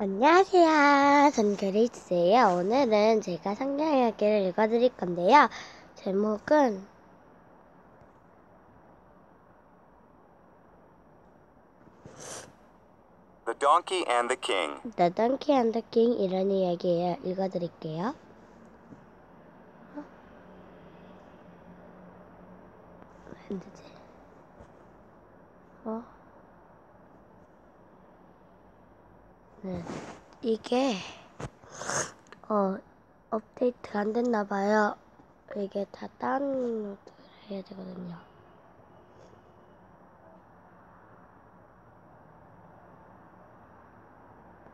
안녕하세요. 전 그레이스예요. 오늘은 제가 성경 이야기를 읽어드릴 건데요. 제목은 The Donkey and the King. The Donkey and the King 이런 이야기예요. 읽어드릴게요. 안 되지? 어? 이게 어 업데이트가 안 됐나 봐요. 이게 다 다운로드 해야 되거든요.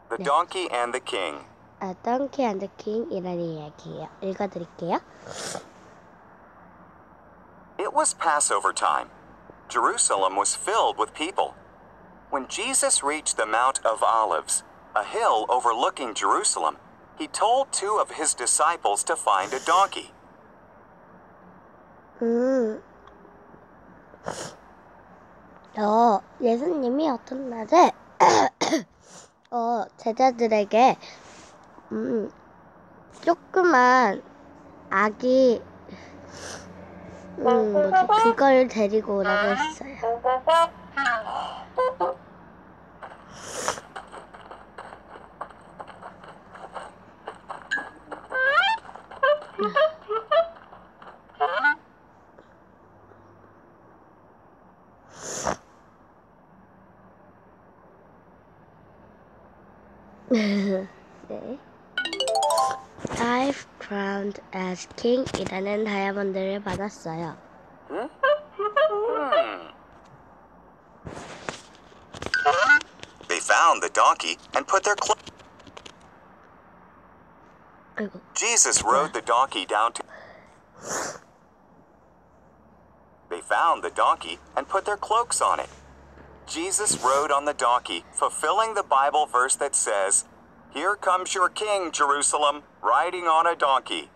The 네. Donkey and the King. 아, Donkey and the King 이라는 이야기예요. 읽어드릴게요. It was Passover time. Jerusalem was filled with people. When Jesus reached the Mount of Olives, a hill overlooking Jerusalem, he told two of his disciples to find a donkey. 음. 어, 예수님이 어떤 날에 어, 제자들에게 음, 조그만 아기 음, 뭐지? 그걸 데리고 오라고 했어요. crowned as king이라는 다이아몬드를 받았어요. They found the donkey and put their clo- 아이고. Jesus rode the donkey down to They found the donkey and put their cloaks on it. Jesus rode on the donkey, fulfilling the Bible verse that says, Here comes your king, Jerusalem, riding on a donkey.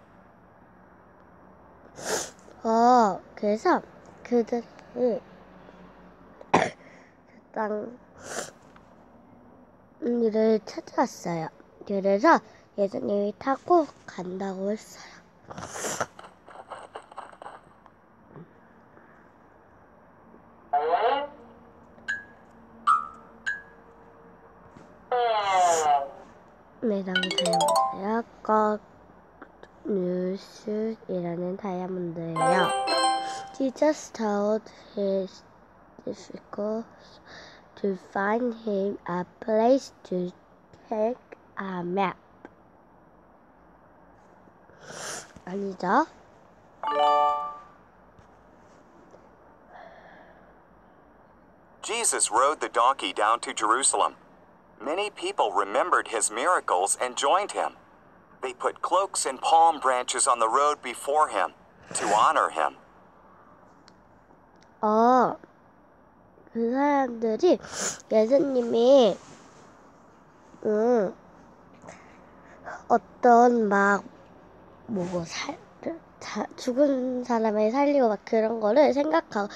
어, 그래서 그들이 땅 일을 찾아왔어요. 그래서 예수님이 타고 간다고 했어요. 네, 다음 다이아몬드요. 꺽 뉴스이라는 다이아몬드예요. Jesus told his disciples to find him a place to take a map. 아니죠? Jesus rode the donkey down to Jerusalem. Many people remembered his miracles and joined him. They put cloaks and palm branches on the road before him to honor him. 어, 그 사람들이 예수님이, 음, 어떤 막, 뭐, 살, 자, 죽은 사람을 살리고 막 그런 거를 생각하고,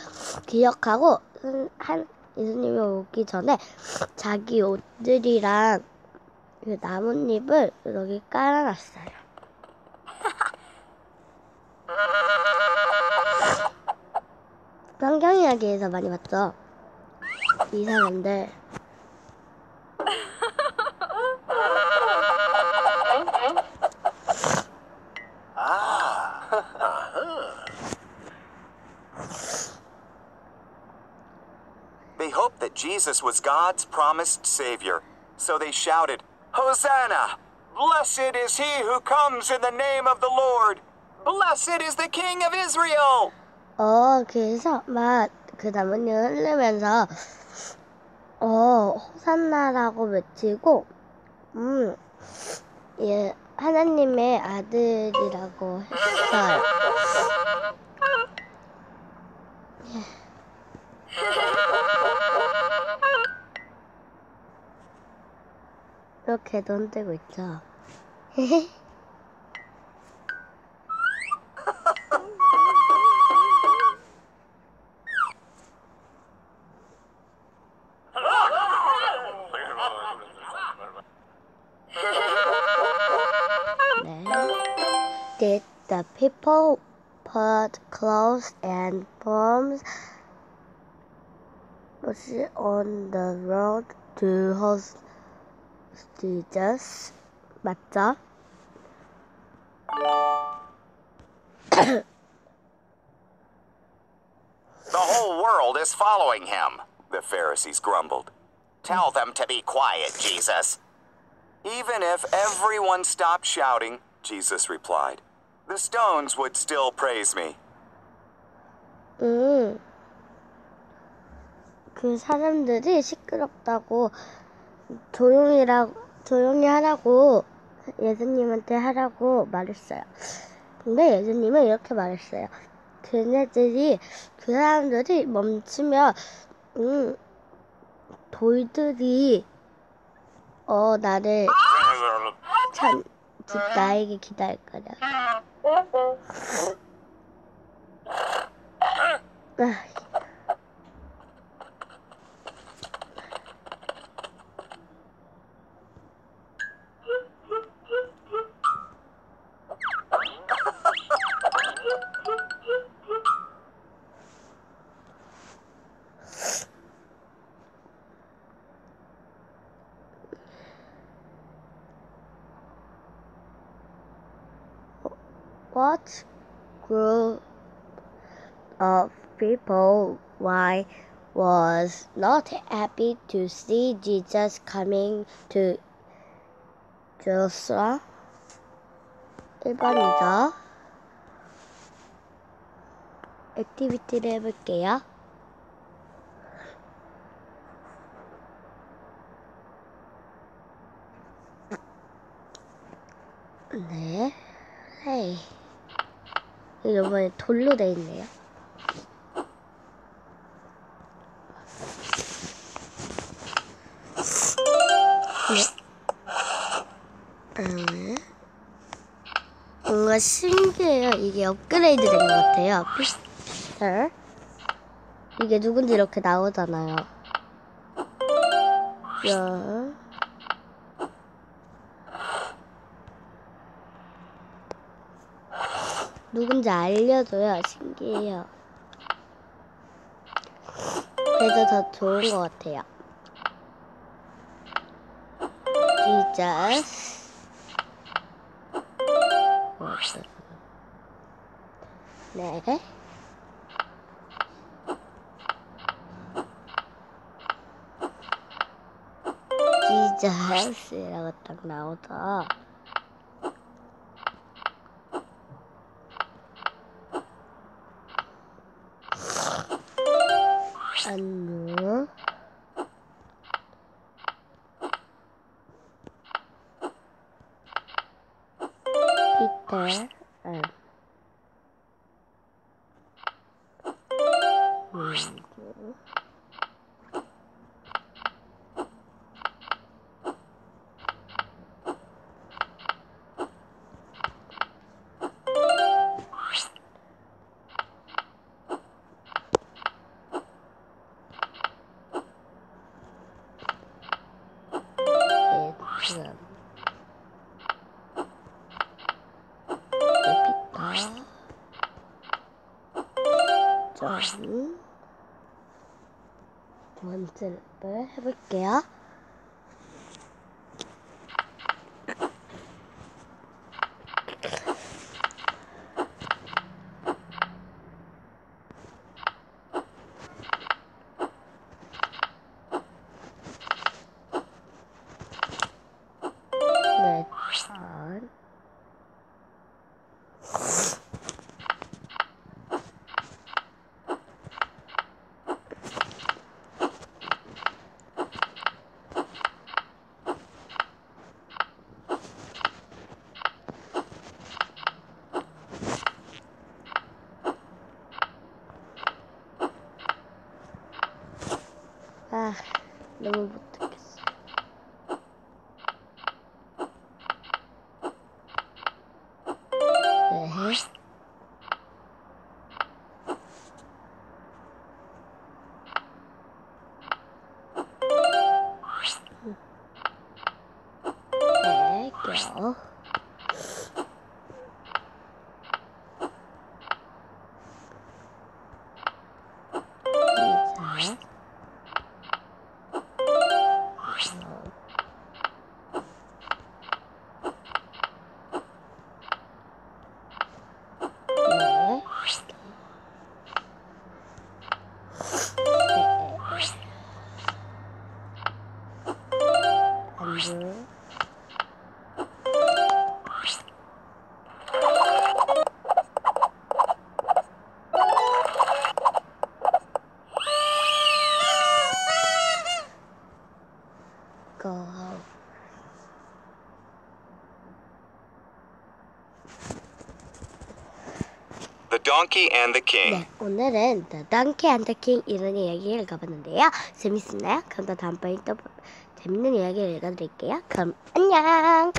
기억하고, 한, 한, 예수님이 오기 전에 자기 옷들이랑 그 나뭇잎을 여기 깔아놨어요. 성경 이야기에서 많이 봤죠? 이 사람들. They hoped that Jesus was God's promised Savior, so they shouted, Hosanna! Blessed is he who comes in the name of the Lord! Blessed is the King of Israel! 어, 그래서 막 그 나뭇잎 흐르면서 어, 호산나라고 외치고 음, 예, 하나님의 아들이라고 했어요. 이 또 개던대고 있어. Did the people put clothes and bombs on the road to host Jesus? 맞죠? The whole world is following him, the Pharisees grumbled. Tell them to be quiet, Jesus. Even if everyone stopped shouting, Jesus replied, the stones would still praise me. 음. 그 사람들이 시끄럽다고 조용히라 조용히 하라고 예수님한테 하라고 말했어요. 근데 예수님은 이렇게 말했어요. 걔네들이 그 사람들이 멈추면 음 돌들이 어 나를 참집 나에게 기다릴 거냐. 아, What group of people why was not happy to see Jesus coming to Jerusalem? 1번이죠. 액티비티를 해볼게요. 이번에 돌로 돼 있네요. 네. 음. 뭔가 신기해요. 이게 업그레이드 된 것 같아요. 피스터. 이게 누군지 이렇게 나오잖아요. 야. 누군지 알려줘요. 신기해요. 그래서 더 좋은 것 같아요. Jesus. 네. 지저스라고 딱 나오죠. ăn nữa Peter and 랩을 해볼게요. Ah, não vou ter que... Uhum. É, legal. Go. The Donkey and the King. 네, 오늘은 The Donkey and the King 이런 이야기를 읽어봤는데요. 재밌었나요? 그럼 또 다음번에 또 재밌는 이야기를 읽어드릴게요. 그럼 안녕!